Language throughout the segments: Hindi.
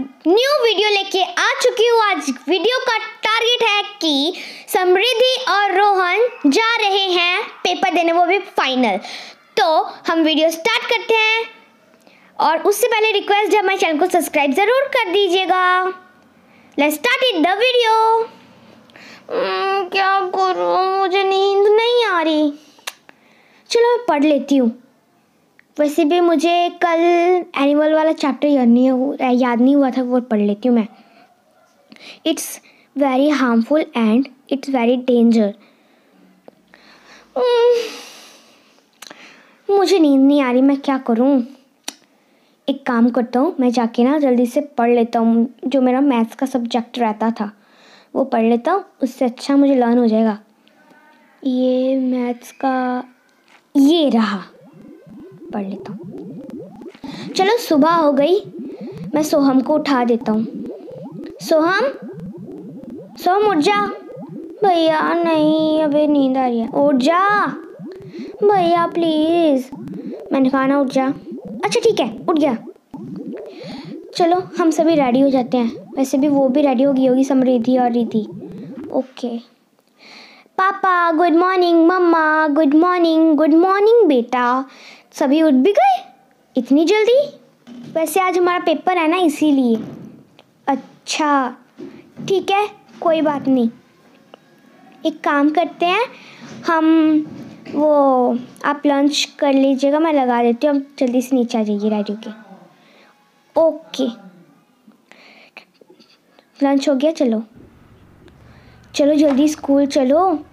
न्यू वीडियो लेके आ चुकी हूँ। आज वीडियो का टारगेट है कि समृद्धि और रोहन जा रहे हैं पेपर देने, वो भी फाइनल तो हम वीडियो स्टार्ट करते हैं। और उससे पहले रिक्वेस्ट है, हमारे चैनल को सब्सक्राइब ज़रूर कर दीजिएगा। Let's start it the video क्या करूँ? मुझे नींद नहीं आ रही। चलो मैं पढ़ लेती हूँ। वैसे भी मुझे कल एनिमल वाला चैप्टर याद नहीं हुआ याद नहीं हुआ था, वो पढ़ लेती हूँ मैं। It's very harmful and it's very danger मुझे नींद नहीं आ रही, मैं क्या करूँ? एक काम करता हूँ, मैं जाके ना जल्दी से पढ़ लेता हूँ, जो मेरा मैथ्स का सब्जेक्ट रहता था, वो पढ़ लेता हूँ, उससे अच्छा मुझे लर्न हो जाएगा। ये मैथ्स का, ये रहा। पढ़ लेता हूँ। चलो, सुबह हो गई। मैं सोहम को उठा देता हूँ। सोहम? सोहम, उठ जा। भैया, नहीं, अभी नींद आ रही है। उठ जा। भैया प्लीज़ मैंने कहा, ना, उठ जा। अच्छा ठीक है, उठ गया। चलो, हम सभी रेडी हो जाते हैं। वैसे भी वो भी रेडी हो गई होगी, समृद्धि और रिद्धि ओके। पापा गुड मॉर्निंग मम्मा गुड मॉर्निंग गुड मॉर्निंग बेटा। सभी उठ भी गए? इतनी जल्दी? वैसे आज हमारा पेपर है ना, इसीलिए। अच्छा ठीक है, कोई बात नहीं। एक काम करते हैं, हम वो, आप लंच कर लीजिएगा, मैं लगा देती हूँ, आप जल्दी से नीचे आ जाइए रेडियो के ओके लंच हो गया, चलो। चलो, जल्दी स्कूल चलो।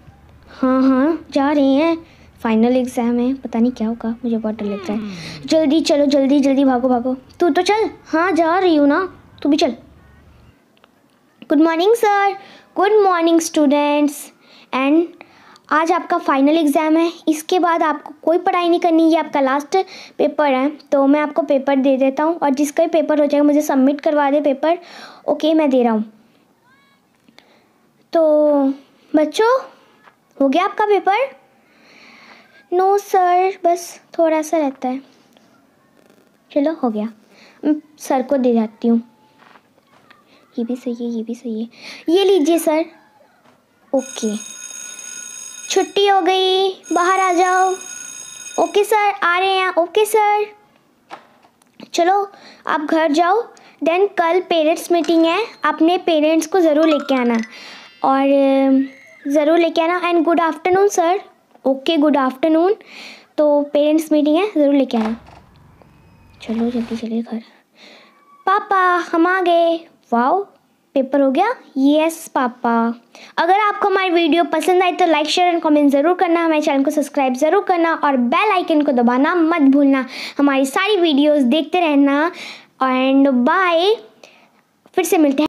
हाँ हाँ जा रहे हैं। फाइनल एग्ज़ाम है, पता नहीं क्या होगा, मुझे बहुत डर लग रहा है। जल्दी चलो, जल्दी जल्दी भागो भागो। तू तो चल हाँ जा रही हूँ ना, तू भी चल। Good morning sir good morning students and आज आपका फाइनल एग्ज़ाम है। इसके बाद आपको कोई पढ़ाई नहीं करनी, ये आपका लास्ट पेपर है। तो मैं आपको पेपर दे देता हूँ और जिसका भी पेपर हो जाएगा, मुझे सबमिट करवा दे पेपर ओके मैं दे रहा हूँ। तो बच्चों, हो गया आपका पेपर नो सर बस थोड़ा सा रहता है। चलो, हो गया। सर को दे जाती हूँ। ये भी सही है, ये भी सही है। ये लीजिए, सर। ओके। छुट्टी हो गई। बाहर आ जाओ। Okay, sir. आ रहे हैं। Okay, sir. चलो, आप घर जाओ। देन, कल पेरेंट्स मीटिंग है। अपने पेरेंट्स को ज़रूर लेके आना। और, ज़रूर लेके आना। And good afternoon, sir. Okay good afternoon तो पेरेंट्स मीटिंग है, ज़रूर लेके आना। चलो, जल्दी चलिए घर। पापा, हम आ गए। वाओ पेपर हो गया? Yes papa. अगर आपको हमारी वीडियो पसंद आई तो लाइक शेयर एंड कमेंट ज़रूर करना। हमारे चैनल को सब्सक्राइब ज़रूर करना और बेल आइकन को दबाना मत भूलना। हमारी सारी वीडियोस देखते रहना। एंड बाय फिर से मिलते हैं।